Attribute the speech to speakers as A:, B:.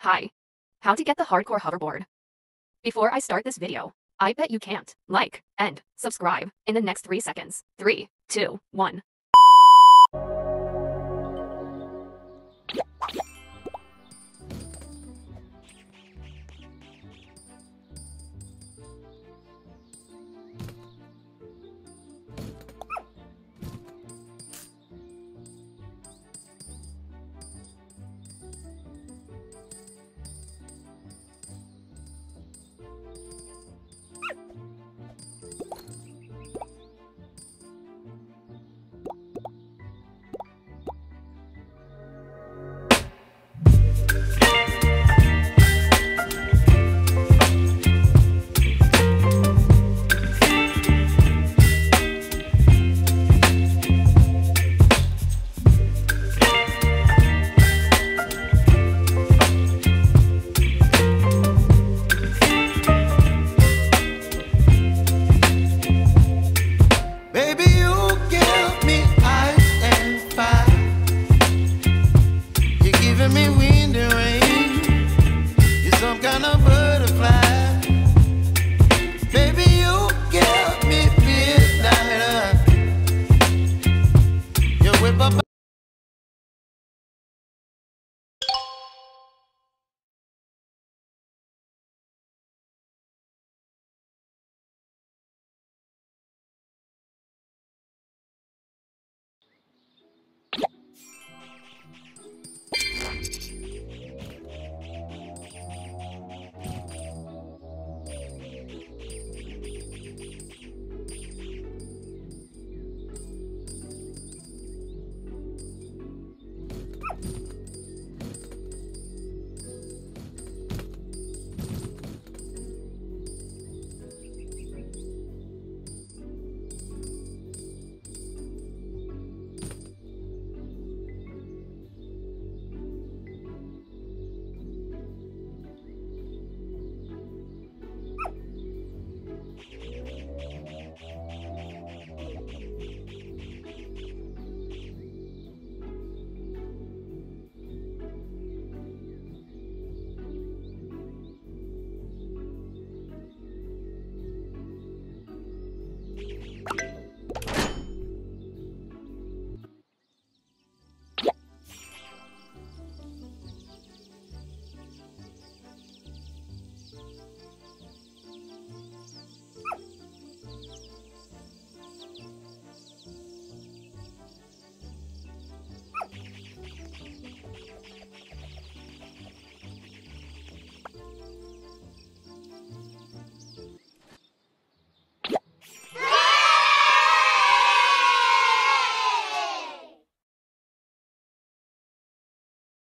A: Hi. How to get the hardcore hoverboard. Before I start this video, I bet you can't like and subscribe in the next three seconds. Three, two, one. me